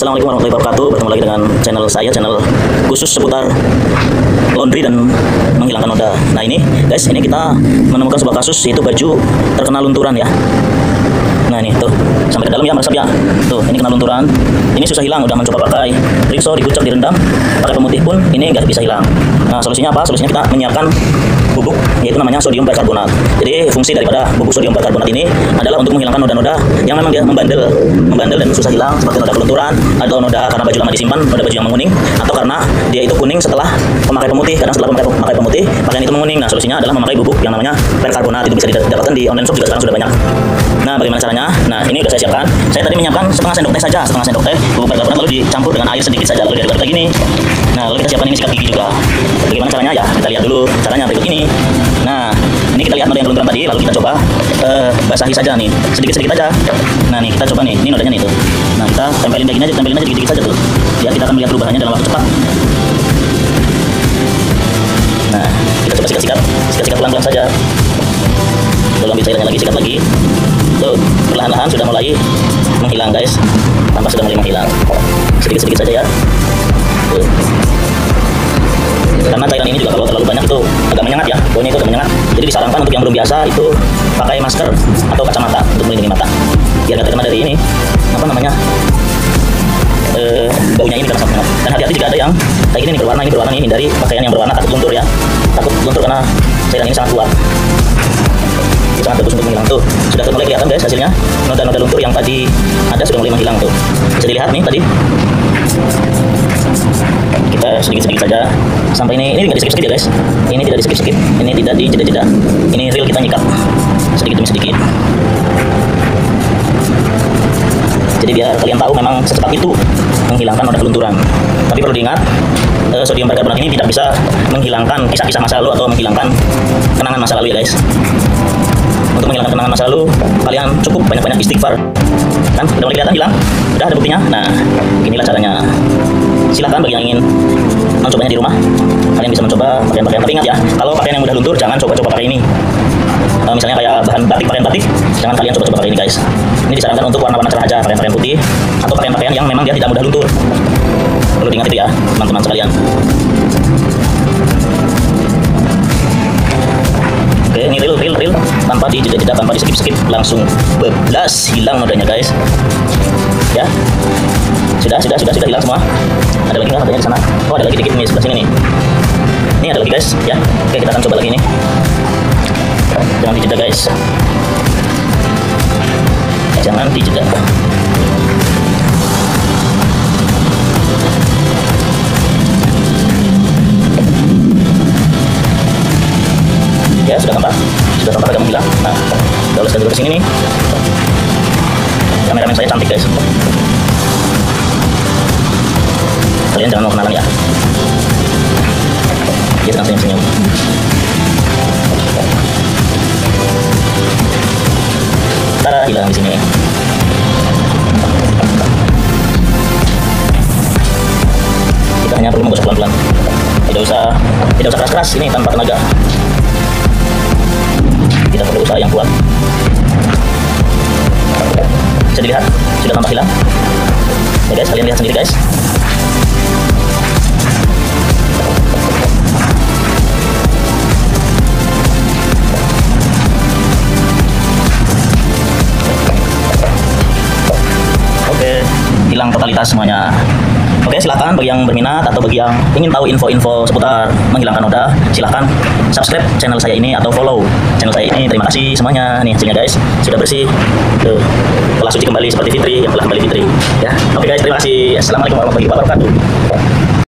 Assalamualaikum warahmatullahi wabarakatuh. Bertemu lagi dengan channel saya, channel khusus seputar laundry dan menghilangkan noda. Nah ini, guys, ini kita menemukan sebuah kasus yaitu baju terkena lunturan ya. Nah ini tuh sampai ke dalam ya meresap ya. Tuh ini kena lunturan. Ini susah hilang. Udah mencoba pakai rinso, dikucek, direndam, pakai pemutih pun ini nggak bisa hilang. Nah solusinya apa? Solusinya kita menyiapkan bubuk yaitu namanya sodium bikarbonat. Jadi fungsi daripada bubuk sodium bikarbonat ini adalah untuk menghilangkan noda-noda yang memang dia membandel, membandel dan susah hilang seperti noda kelunturan atau noda karena baju lama disimpan, noda baju yang menguning atau karena dia itu kuning setelah memakai pemutih. Kadang setelah memakai, pemutih pakaian itu menguning. Nah solusinya adalah memakai bubuk yang namanya bikarbonat itu bisa didapatkan di online shop juga sekarang sudah banyak. Nah bagaimana caranya? Nah, ini udah saya siapkan. Saya tadi menyiapkan setengah sendok teh saja, setengah sendok teh bubuk bikarbonat lalu dicampur dengan air sedikit saja lalu diaduk lagi nih. Nah, lalu kita siapkan ini sikat gigi juga. Bagaimana caranya ya? Kita lihat dulu caranya berikut ini. Nah, ini kita lihat noda yang kelunturan tadi, lalu kita coba uh, basahi saja nih, sedikit-sedikit aja. Nah, nih kita coba nih, ini nodanya nih tuh. Nah, kita tempelin kayak gini aja, tempelin aja dikit-dikit saja tuh. Biar kita akan melihat perubahannya dalam waktu cepat. Nah, kita coba sikat-sikat, sikat-sikat pelan-pelan saja. Lalu ambil cairannya lagi, sikat lagi. Perlahan-lahan sudah mulai menghilang guys. Tampak sudah mulai menghilang. Sedikit-sedikit saja ya. Tuh. Karena cairan ini juga kalau terlalu banyak itu agak menyengat ya. Baunya itu agak menyengat. Jadi disarankan untuk yang belum biasa itu pakai masker atau kacamata untuk melindungi mata. Biar nggak terkena dari ini apa namanya eh, baunya ini karena sangat menyengat. Dan hati-hati jika ada yang kayak ini nih berwarna ini berwarna ini hindari pakaian yang berwarna takut luntur ya. Takut luntur karena cairan ini sangat kuat sangat bagus untuk menghilang tuh. Sudah mulai kelihatan guys hasilnya. Noda-noda luntur yang tadi ada sudah mulai menghilang tuh. Bisa dilihat nih tadi. Kita sedikit-sedikit saja. Sampai ini ini tidak di skip-skip ya guys. Ini tidak di skip-skip ini tidak di jeda-jeda ini real kita nyikat sedikit demi sedikit. Jadi biar kalian tahu memang secepat itu menghilangkan noda kelunturan tapi perlu diingat eh, sodium bikarbonat ini tidak bisa menghilangkan kisah-kisah masa lalu atau menghilangkan kenangan masa lalu ya guys untuk menghilangkan kenangan masa lalu kalian cukup banyak-banyak istighfar. Kan? Udah mulai kelihatan hilang. Udah ada buktinya. Nah inilah caranya. Silahkan bagi yang ingin mencobanya di rumah kalian bisa mencoba pakaian-pakaian tapi ingat ya kalau pakaian yang mudah luntur jangan coba-coba pakai ini. Uh, misalnya kayak bahan batik pakaian batik jangan kalian coba-coba pakai ini guys. Ini disarankan untuk warna-warna cerah aja pakaian-pakaian putih atau pakaian-pakaian yang memang dia tidak mudah luntur. Perlu diingat itu ya teman-teman sekalian Oke, ini real, real, real. Tanpa di jeda-jeda, tanpa di skip-skip, langsung beblas hilang nodanya guys. Ya, sudah, sudah, sudah, sudah hilang semua. Ada lagi nggak nodanya di sana? Oh, ada lagi dikit nih sebelah sini nih. Ini ada lagi guys, ya. Oke, kita akan coba lagi nih. Jangan dijeda guys. Jangan dijeda. Sudah tampak sudah tampak agak menghilang nah kita oleskan dulu ke sini nih. Kameramen saya cantik guys. Kalian jangan mau kenalan ya. Dia sedang senyum-senyum Tara hilang di sini kita hanya perlu menggosok pelan-pelan. Tidak usah tidak usah keras-keras ini tanpa tenaga. kita yang kuat. Bisa dilihat sudah tampak hilang. Ya guys kalian lihat sendiri guys. Oke hilang totalitas semuanya Oke silahkan bagi yang berminat atau bagi yang ingin tahu info-info seputar menghilangkan noda silahkan subscribe channel saya ini atau follow channel saya ini. Terima kasih semuanya. Nih hasilnya guys. Sudah bersih. Tuh. Telah suci kembali seperti Fitri yang telah kembali Fitri. Ya. Oke guys. Terima kasih. Assalamualaikum warahmatullahi wabarakatuh